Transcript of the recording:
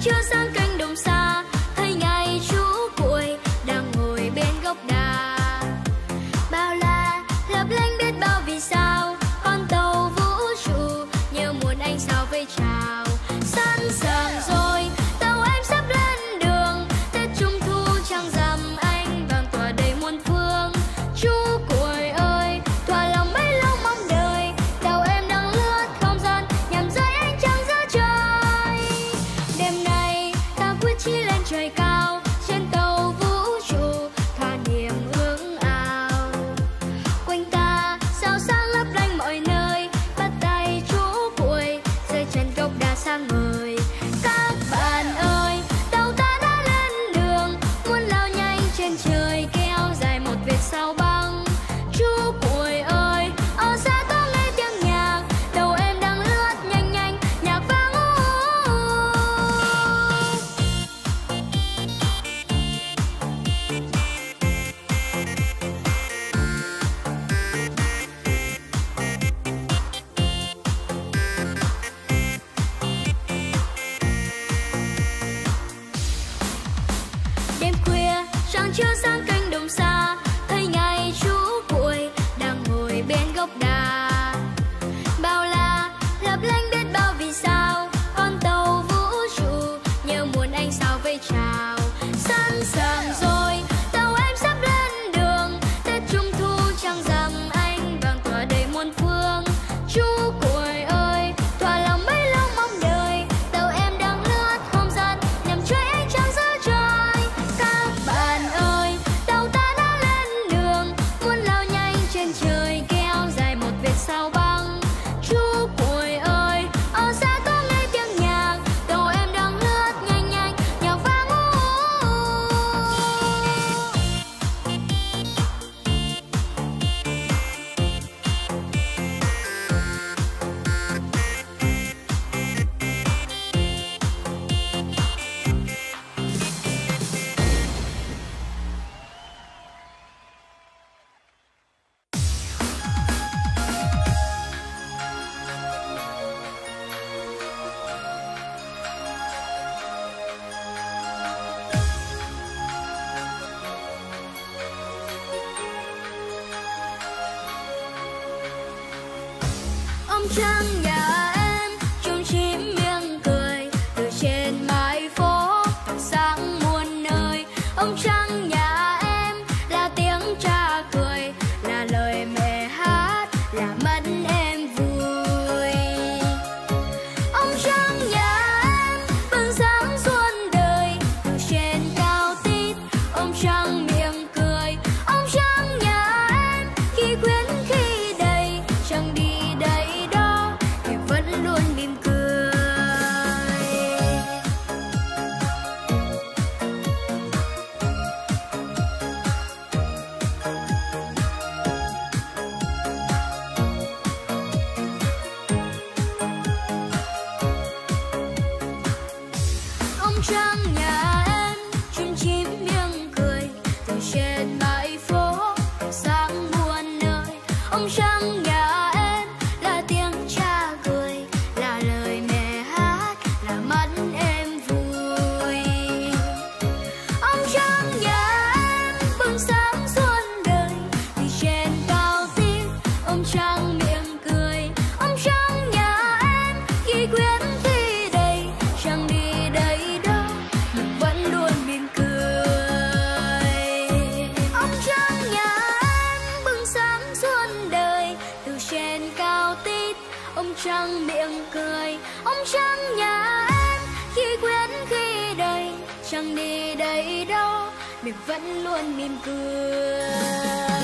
don't ông cha ông trăng nhà em khi quyến thi đầy, chẳng đi đây đâu mình vẫn luôn mỉm cười. Ông trăng nhà em bưng sáng xuân đời, từ trên cao tít, ông trăng miệng cười. Ông trăng nhà em khi quyến khi đầy, chẳng đi đây đâu mình vẫn luôn mỉm cười.